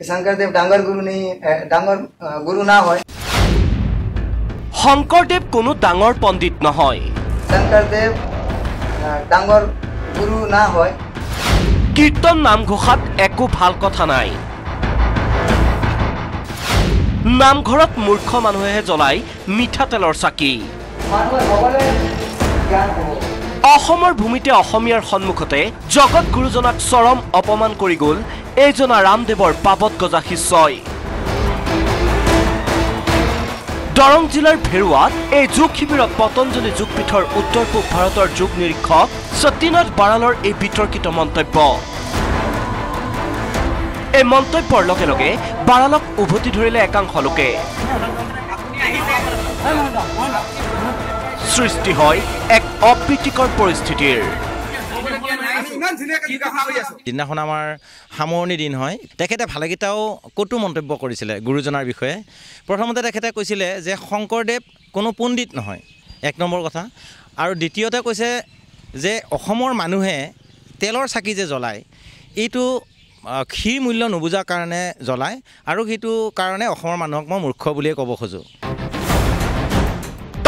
শংকৰদেৱ ডাঙৰ গুৰু নেকি ডাঙৰ গুৰু না হয়। শংকৰদেৱ কোনো ডাঙৰ পণ্ডিত নহয়। শংকৰদেৱ ডাঙৰ গুৰু না হয়। কীৰ্তন নামঘোষাত একো ভাল কথা নাই। নামঘৰত মূৰ্খ মানুহেহে জ্বলাই মিঠাতেলৰ চাকি। মানুহে সকলোৱে জ্ঞান হ'ব। অসমৰ ভূমিতে অসমীয়াৰ সন্মুখতে জগত গুৰুজনাক চৰম অপমান কৰি গ'ল এইজনা ৰামদেৱৰ পাবত গজা শিষ্যই দৰং জিলাৰ ভেৰুৱাত এই যোগ শিবিৰত পতঞ্জলি যোগপীঠৰ উত্তৰ পূব ভাৰতৰ যোগ নিৰীক্ষক সত্যনাথ বাৰালৰ এই বিতৰ্কিত মন্তব্য। এই মন্তব্যৰ লগে লগে বাৰালক উভতি ধৰিলে একাংশ লোকে। সৃষ্টি হয় এক অপ্ৰীতিকৰ পৰিস্থিতিৰ। যিদিনাখন আমাৰ সামৰণি দিন হয়। তেখেতে ভালেকেইটাও কটু মন্তব্য কৰিছিলে গুৰুজনাৰ বিষয়ে। প্ৰথমতে তেখেতে কৈছিলে যে শংকৰদেৱ কোনো পণ্ডিত নহয় এক নম্বৰ কথা। আৰু দ্বিতীয়তে কৈছে যে অসমৰ মানুহে তেলৰ চাকি যে জ্বলায় এইটো ক্ষীৰ মূল্য নুবুজাৰ কাৰণে জ্বলায় আৰু সেইটো কাৰণে অসমৰ মানুহক মই মূৰ্খ বুলিয়ে ক'ব খোজোঁ।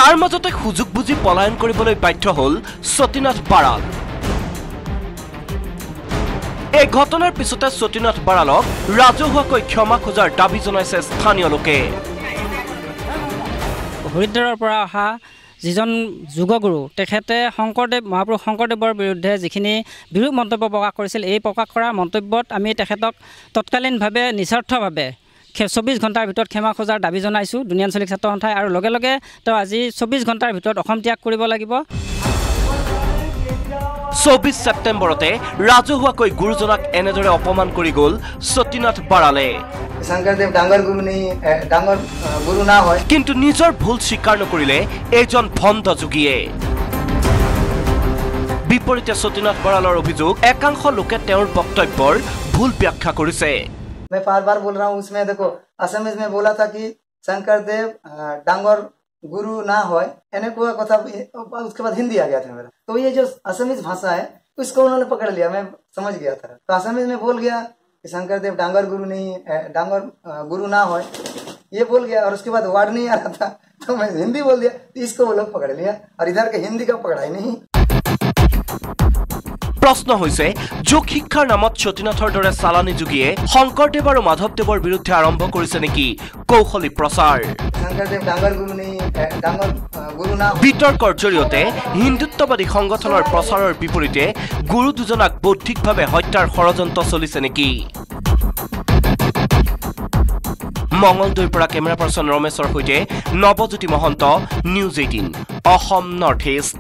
তাৰ মাজতে সুযোগ বুজি পলায়ন কৰিবলৈ বাধ্য হ'ল সতীনাথ বাৰাল। এই ঘটনাৰ পিছতে সতীনাথ বাৰালক ৰাজহুৱাকৈ ক্ষমা খোজাৰ দাবী জনাইছে স্থানীয় লোকে। হৰিদ্বাৰৰ পৰা অহা যিজন যোগগুৰু তেখেতে শংকৰদেৱ মহাপুৰুষ শংকৰদেৱৰ বিৰুদ্ধে যিখিনি বিৰূপ মন্তব্য প্ৰকাশ কৰিছিল এই প্ৰকাশ কৰা মন্তব্যত আমি তেখেতক তৎকালীনভাৱে নিস্বাৰ্থভাৱে চৌব্বিছ ঘণ্টাৰ ভিতৰত ক্ষমা খোজাৰ দাবী জনাইছোঁ দুনিয়ান আঞ্চলিক ছাত্ৰ সন্থাই। আৰু লগে লগে তেওঁ আজি চৌব্বিছ ঘণ্টাৰ ভিতৰত অসম ত্যাগ কৰিব লাগিব। চৌব্বিছ ছেপ্টেম্বৰতে ৰাজহুৱাকৈ গুৰুজনাক এনেদৰে অপমান কৰি গ'ল সতীনাথ বাৰালে। কিন্তু নিজৰ ভুল স্বীকাৰ নকৰিলে এজন ভণ্ড যোগীয়ে। বিপৰীতে সতীনাথ বৰালৰ অভিযোগ একাংশ লোকে তেওঁৰ বক্তব্যৰ ভুল ব্যাখ্যা কৰিছে। मैं बार बार बोल रहा हूँ, उसमें देखो असमीज में बोला था कि शंकर देव डांगर गुरु ना हो कथा उसके बाद हिंदी आ गया था मेरा। तो ये जो असमीज भाषा है उसको उन्होंने पकड़ लिया, मैं समझ गया था। तो असमीज में बोल गया कि शंकर देव डांगर गुरु नहीं डांगर गुरु ना हो ये बोल गया, और उसके बाद वार्ड नहीं आ रहा था तो मैं हिंदी बोल दिया तो इसको वो लोग पकड़ लिया, और इधर के हिंदी का पकड़ा ही नहीं। প্ৰশ্ন হৈছে যোগ শিক্ষাৰ নামত সতীনাথৰ দৰে চালানী যোগীয়ে শংকৰদেৱ আৰু মাধৱদেৱৰ বিৰুদ্ধে আৰম্ভ কৰিছে নেকি? কৌশলী প্ৰচাৰ। বিতৰ্কৰ জৰিয়তে হিন্দুত্ববাদী সংগঠনৰ প্ৰচাৰৰ বিপৰীতে গুৰু দুজনাক বৌদ্ধিকভাৱে হত্যাৰ ষড়যন্ত্ৰ চলিছে নেকি? মঙলদৈৰ পৰা কেমেৰা পাৰ্চন ৰমেশৰ সৈতে Nabajyoti Mahanta news eighteen Assam north east